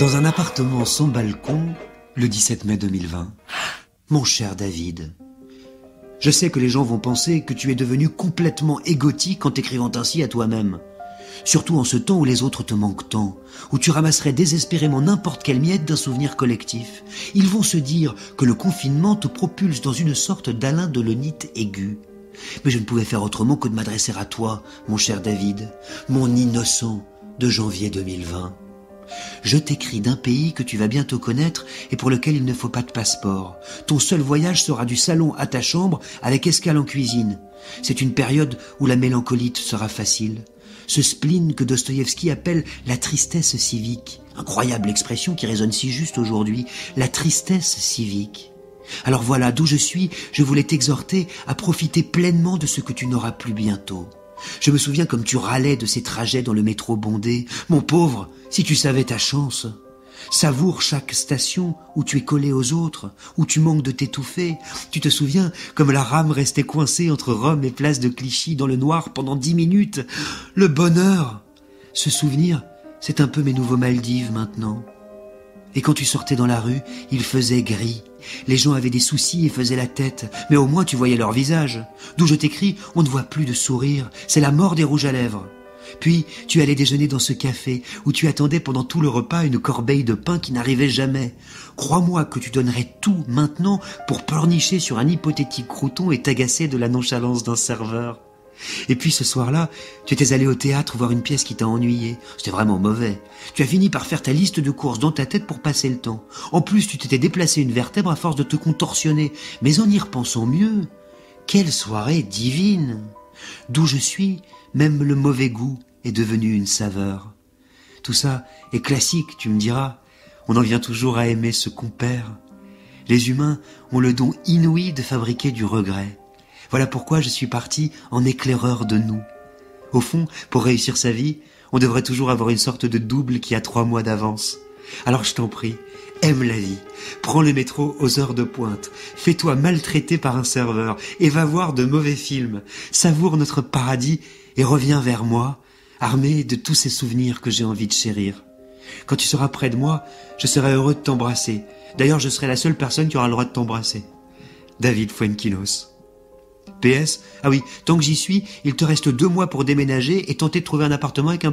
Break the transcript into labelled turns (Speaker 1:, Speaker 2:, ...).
Speaker 1: Dans un appartement sans balcon, le 17 mai 2020. Mon cher David, je sais que les gens vont penser que tu es devenu complètement égotique en t'écrivant ainsi à toi-même. Surtout en ce temps où les autres te manquent tant, où tu ramasserais désespérément n'importe quelle miette d'un souvenir collectif. Ils vont se dire que le confinement te propulse dans une sorte d'Alain Delonite aigu. Mais je ne pouvais faire autrement que de m'adresser à toi, mon cher David, mon innocent de janvier 2020. Je t'écris d'un pays que tu vas bientôt connaître et pour lequel il ne faut pas de passeport. Ton seul voyage sera du salon à ta chambre avec escale en cuisine. C'est une période où la mélancolie sera facile. Ce spleen que Dostoïevski appelle la tristesse civique. Incroyable expression qui résonne si juste aujourd'hui. La tristesse civique. Alors voilà, d'où je suis, je voulais t'exhorter à profiter pleinement de ce que tu n'auras plus bientôt. Je me souviens comme tu râlais de ces trajets dans le métro bondé. Mon pauvre, si tu savais ta chance. Savoure chaque station où tu es collé aux autres, où tu manques de t'étouffer. Tu te souviens comme la rame restait coincée entre Rome et place de Clichy dans le noir pendant dix minutes. Le bonheur. Ce souvenir, c'est un peu mes nouveaux Maldives maintenant. Et quand tu sortais dans la rue, il faisait gris. Les gens avaient des soucis et faisaient la tête, mais au moins tu voyais leur visage. D'où je t'écris, on ne voit plus de sourire, c'est la mort des rouges à lèvres. Puis tu allais déjeuner dans ce café où tu attendais pendant tout le repas une corbeille de pain qui n'arrivait jamais. Crois-moi que tu donnerais tout maintenant pour pleurnicher sur un hypothétique crouton et t'agacer de la nonchalance d'un serveur. Et puis ce soir-là, tu étais allé au théâtre voir une pièce qui t'a ennuyé. C'était vraiment mauvais. Tu as fini par faire ta liste de courses dans ta tête pour passer le temps. En plus, tu t'étais déplacé une vertèbre à force de te contorsionner. Mais en y repensant mieux, quelle soirée divine D'où je suis, même le mauvais goût est devenu une saveur. Tout ça est classique, tu me diras. On en vient toujours à aimer ce qu'on perd. Les humains ont le don inouï de fabriquer du regret. Voilà pourquoi je suis parti en éclaireur de nous. Au fond, pour réussir sa vie, on devrait toujours avoir une sorte de double qui a trois mois d'avance. Alors je t'en prie, aime la vie, prends le métro aux heures de pointe, fais-toi maltraiter par un serveur et va voir de mauvais films, savoure notre paradis et reviens vers moi, armé de tous ces souvenirs que j'ai envie de chérir. Quand tu seras près de moi, je serai heureux de t'embrasser. D'ailleurs, je serai la seule personne qui aura le droit de t'embrasser. David Fuenquilos. PS, ah oui, tant que j'y suis, il te reste deux mois pour déménager et tenter de trouver un appartement avec un